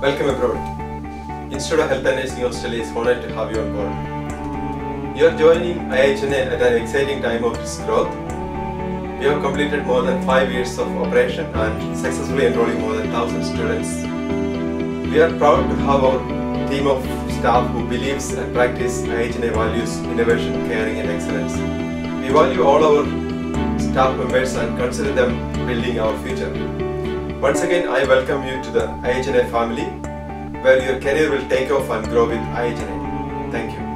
Welcome abroad. Institute of Health and Nursing Australia is honored to have you on board. You are joining IHNA at an exciting time of its growth. We have completed more than five years of operation and successfully enrolling more than 1,000 students. We are proud to have our team of staff who believes and practice IHNA values, innovation, caring and excellence. We value all our staff members and consider them building our future. Once again, I welcome you to the IHNA family, where your career will take off and grow with IHNA. Thank you.